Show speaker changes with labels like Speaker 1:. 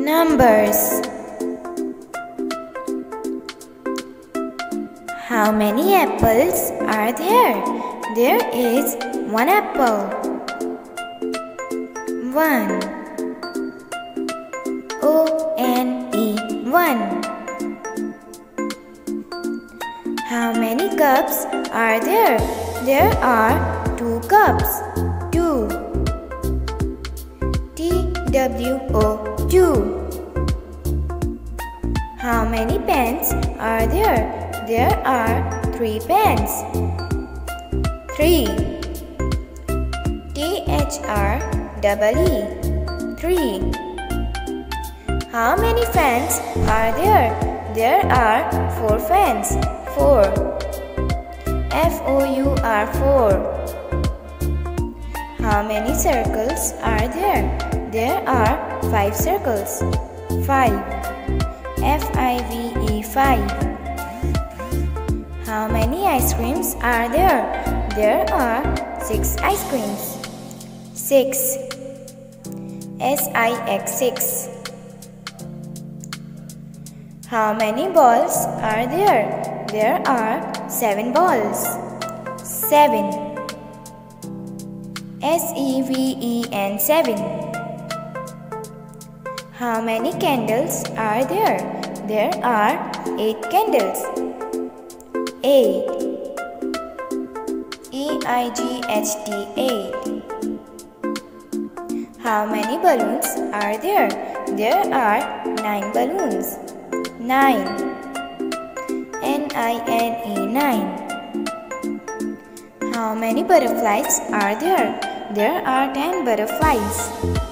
Speaker 1: Numbers How many apples are there? There is one apple. One. O N E one. How many cups are there? There are two cups. Two. T W O two. How many pens are there? There are three pens. Three. T H R double E. Three. How many fans are there? There are four fans. Four. F O U R four. How many circles are there? There are five circles. Five. F I V E five. How many ice creams are there? There are six ice creams. Six. S I X six. How many balls are there? There are seven balls. Seven. S E V E N seven. How many candles are there? There are eight candles. Eight. E I G H T eight. How many balloons are there? There are nine balloons. Nine. N I N E nine. How many butterflies are there? There are ten butterflies. Ten.